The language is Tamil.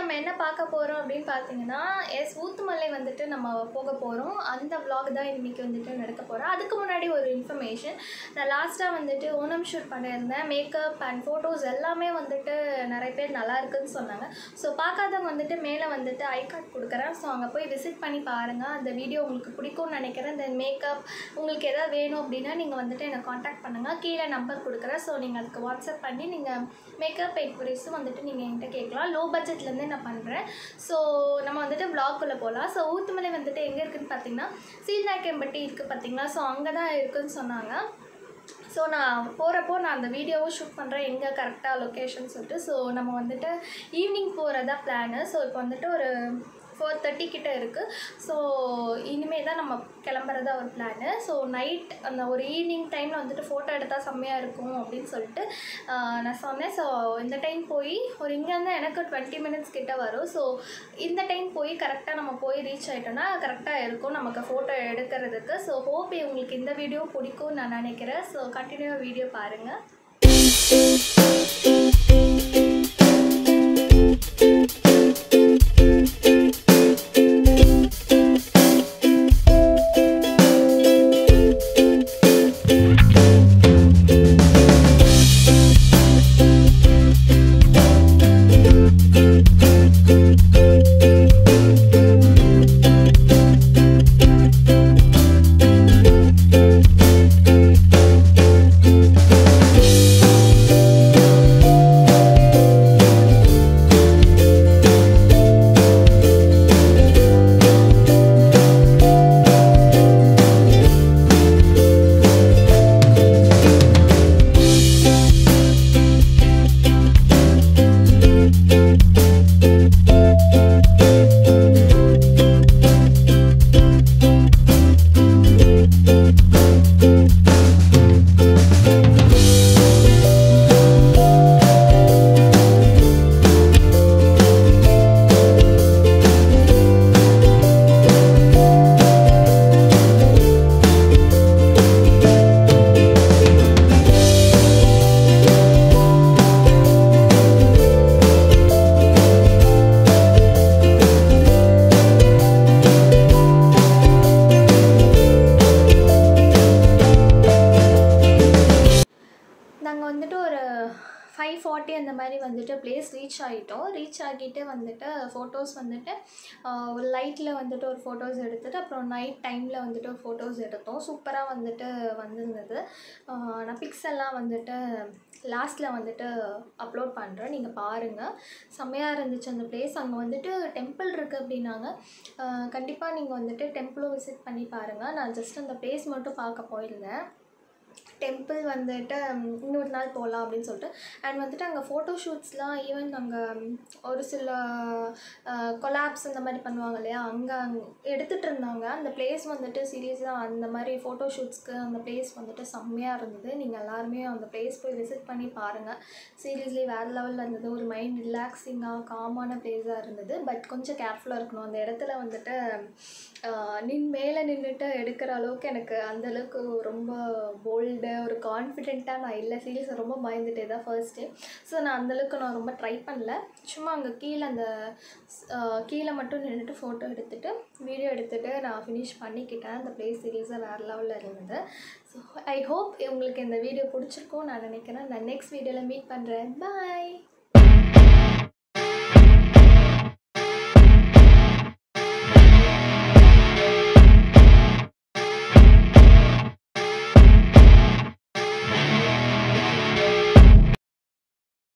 நம்ம என்ன பார்க்க போகிறோம் அப்படின்னு பார்த்தீங்கன்னா எஸ் ஊத்துமலை வந்துட்டு நம்ம போக போகிறோம் அந்த vlog தான் இன்றைக்கி வந்துட்டு நடக்க போகிறோம் அதுக்கு முன்னாடி ஒரு இன்ஃபர்மேஷன் நான் லாஸ்ட்டாக வந்துட்டு ஓனம் ஷூட் பண்ணியிருந்தேன். மேக்கப் அண்ட் ஃபோட்டோஸ் எல்லாமே வந்துட்டு நிறைய பேர் நல்லா இருக்குதுன்னு சொன்னாங்க. ஸோ பார்க்காதவங்க வந்துட்டு மேலே வந்துட்டு ஐ கார்ட் கொடுக்குறேன். ஸோ அங்கே போய் விசிட் பண்ணி பாருங்கள் அந்த வீடியோ உங்களுக்கு பிடிக்கும்னு நினைக்கிறேன். இந்த மேக்கப் உங்களுக்கு எதாவது வேணும் அப்படின்னா நீங்கள் வந்துட்டு என்னை காண்டாக்ட் பண்ணுங்கள் கீழே நம்பர் கொடுக்குறேன். ஸோ நீங்கள் அதுக்கு வாட்ஸ்அப் பண்ணி நீங்கள் மேக்கப் என்கொயரிஸும் வந்துட்டு நீங்கள் என்கிட்ட கேட்கலாம். லோ பட்ஜெட்லேருந்து நான் பண்ணுறேன் ஸோ நம்ம வந்துட்டு விளாக்குள்ளே போகலாம் ஸோ ஊத்துமலை வந்துட்டு எங்கே இருக்குதுன்னு பார்த்தீங்கன்னா சீல்நாயக்கம்பட்டி இருக்குது பார்த்தீங்களா ஸோ அங்கே தான் இருக்குதுன்னு சொன்னாங்க. ஸோ நான் போகிறப்போ நான் அந்த வீடியோவும் ஷூட் பண்ணுறேன் எங்கே கரெக்டாக லொக்கேஷன் சொல்லிட்டு. ஸோ நம்ம வந்துட்டு ஈவினிங் போகிறதா பிளானு ஸோ இப்போ வந்துட்டு ஒரு ஃபோர் தேர்ட்டி கிட்டே இருக்குது ஸோ இனிமேல் தான் நம்ம கிளம்புறதா ஒரு பிளானு ஸோ நைட் அந்த ஒரு ஈவினிங் டைமில் வந்துட்டு ஃபோட்டோ எடுத்தால் செம்மையாக இருக்கும் அப்படின்னு சொல்லிட்டு நான் சொன்னேன். ஸோ இந்த டைம் போய் ஒரு இங்கேருந்து எனக்கு டுவெண்ட்டி மினிட்ஸ் கிட்டே வரும். ஸோ இந்த டைம் போய் கரெக்டாக நம்ம போய் ரீச் ஆகிட்டோம்னா கரெக்டாக இருக்கும் நமக்கு ஃபோட்டோ எடுக்கிறதுக்கு. ஸோ ஹோப் உங்களுக்கு இந்த வீடியோ பிடிக்கும்னு நான் நினைக்கிறேன். ஸோ கண்டினியூவாக வீடியோ பாருங்கள் மாதிரி வந்துட்டு பிளேஸ் ரீச் ஆகிட்டோம் ரீச் ஆகிட்டு வந்துட்டு ஃபோட்டோஸ் வந்துட்டு ஒரு லைட்டில் வந்துட்டு ஒரு ஃபோட்டோஸ் எடுத்துட்டு அப்புறம் நைட் டைமில் வந்துட்டு ஒரு ஃபோட்டோஸ் எடுத்தோம். சூப்பராக வந்துட்டு வந்திருந்தது. நான் பிக்ஸ் எல்லாம் வந்துட்டு லாஸ்ட்டில் வந்துட்டு அப்லோட் பண்ணுறேன் நீங்கள் பாருங்கள் செம்மையாக இருந்துச்சு அந்த பிளேஸ் அங்கே வந்துட்டு டெம்பிள் இருக்குது அப்படின்னாங்க. கண்டிப்பாக நீங்கள் வந்துட்டு டெம்பிளும் விசிட் பண்ணி பாருங்கள் நான் ஜஸ்ட் அந்த பிளேஸ் மட்டும் பார்க்க போயிருந்தேன். டெம்பிள் வந்துட்டு இன்னொரு நாள் போகலாம் அப்படின்னு சொல்லிட்டு. அண்ட் வந்துட்டு அங்கே ஃபோட்டோ ஷூட்ஸ்லாம் ஈவன் அங்கே ஒரு சில கொலாப்ஸ் அந்த மாதிரி பண்ணுவாங்க இல்லையா? அங்கே எடுத்துகிட்டு இருந்தாங்க. அந்த பிளேஸ் வந்துட்டு சீரியஸாக அந்த மாதிரி ஃபோட்டோ ஷூட்ஸ்க்கு அந்த பிளேஸ் வந்துட்டு செம்மையாக இருந்தது. நீங்கள் எல்லாருமே அந்த பிளேஸ் போய் விசிட் பண்ணி பாருங்கள் சீரியஸ்லி வேறு லெவலில் இருந்தது. ஒரு மைண்ட் ரிலாக்ஸிங்காக காமான பிளேஸாக இருந்தது. பட் கொஞ்சம் கேர்ஃபுல்லாக இருக்கணும். அந்த இடத்துல வந்துட்டு நின் மேலே நின்றுட்டு எடுக்கிற அளவுக்கு எனக்கு அந்தளவுக்கு ரொம்ப போல்டு ஒரு கான்ஃபிடென்ட்டாக நான் இல்லை. சீரியஸாக ரொம்ப பயந்துட்டே தான் ஃபர்ஸ்ட் டே ஸோ நான் அந்தளவுக்கு நான் ரொம்ப ட்ரை பண்ணல. சும்மா அங்கே கீழே அந்த கீழே மட்டும் நின்றுட்டு ஃபோட்டோ எடுத்துகிட்டு வீடியோ எடுத்துகிட்டு நான் ஃபினிஷ் பண்ணிக்கிட்டேன். அந்த பிளேஸ் சீரியஸாக வேறு லெவலில் இருந்தது. ஸோ ஐ ஹோப் உங்களுக்கு இந்த வீடியோ பிடிச்சிருக்கும் நான் நினைக்கிறேன். நான் நெக்ஸ்ட் வீடியோவில் மீட் பண்ணுறேன் பாய்